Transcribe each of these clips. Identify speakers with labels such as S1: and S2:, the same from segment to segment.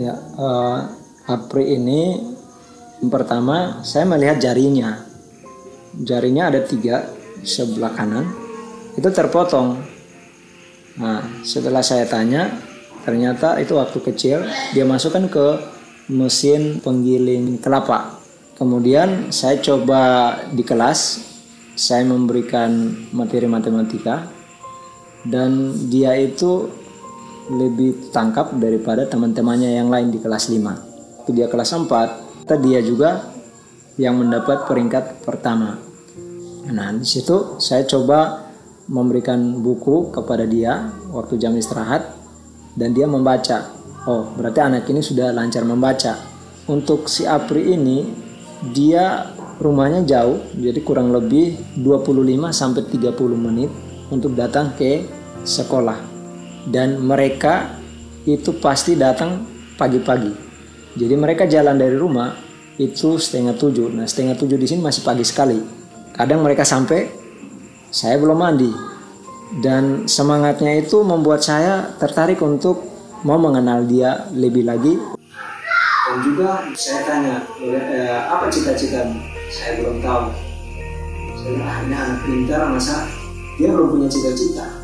S1: Ya, uh, Apri ini pertama saya melihat jarinya. Jarinya ada tiga sebelah kanan itu terpotong. Nah, setelah saya tanya, ternyata itu waktu kecil dia masukkan ke mesin penggiling kelapa. Kemudian saya coba di kelas, saya memberikan materi matematika dan dia itu lebih tangkap daripada teman-temannya yang lain di kelas 5. Itu dia kelas 4, dia juga yang mendapat peringkat pertama. Nah, di situ saya coba memberikan buku kepada dia waktu jam istirahat dan dia membaca. Oh, berarti anak ini sudah lancar membaca. Untuk si Apri ini dia rumahnya jauh, jadi kurang lebih 25 sampai 30 menit untuk datang ke sekolah dan mereka itu pasti datang pagi-pagi. Jadi mereka jalan dari rumah itu setengah tujuh. Nah setengah tujuh di sini masih pagi sekali. Kadang mereka sampai saya belum mandi dan semangatnya itu membuat saya tertarik untuk mau mengenal dia lebih lagi. Dan juga saya tanya eh, apa cita-citamu? Saya belum tahu. Saya ini anak pintar masa dia belum punya cita-cita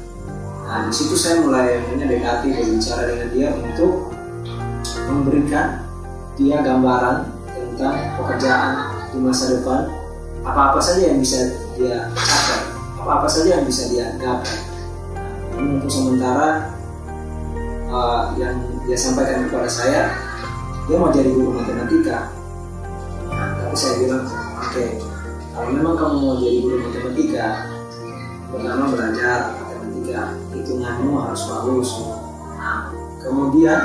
S1: Nah, di situ saya mulai mendekati dan bicara dengan dia untuk memberikan dia gambaran tentang pekerjaan di masa depan, apa-apa saja yang bisa dia capai, apa-apa saja yang bisa dia gapai. Nah, untuk sementara uh, yang dia sampaikan kepada saya, dia mau jadi guru matematika. Nah, tapi saya bilang, oke, okay, kalau memang kamu mau jadi guru matematika, pertama belajar matematika hitunganmu harus bagus. Nah kemudian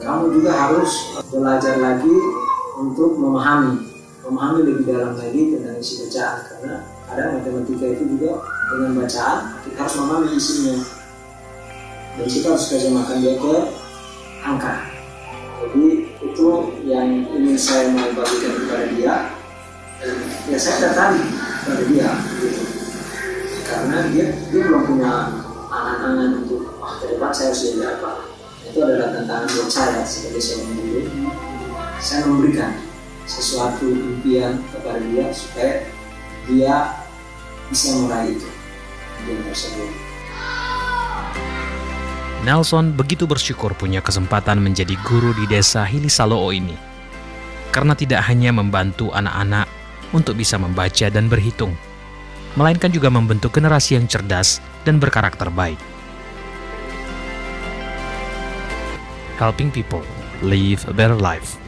S1: kamu juga harus belajar lagi untuk memahami. Memahami lebih dalam lagi tentang isi bacaan. Karena ada matematika itu juga dengan bacaan kita harus memahami isinya dan kita harus makan dia ke angka. Jadi itu yang ingin saya mau bagikan kepada dia. Ya saya tertarik kepada dia gitu. Karena dia dia belum punya angan-angan untuk wah ke depan saya harus jadi apa itu adalah tantangan buat saya sebagai seorang guru saya memberikan sesuatu impian kepada dia supaya dia bisa meraih itu impian tersebut
S2: Nelson begitu bersyukur punya kesempatan menjadi guru di desa Hilisaloo ini. Karena tidak hanya membantu anak-anak untuk bisa membaca dan berhitung, melainkan juga membentuk generasi yang cerdas dan berkarakter baik. Helping people live a better life.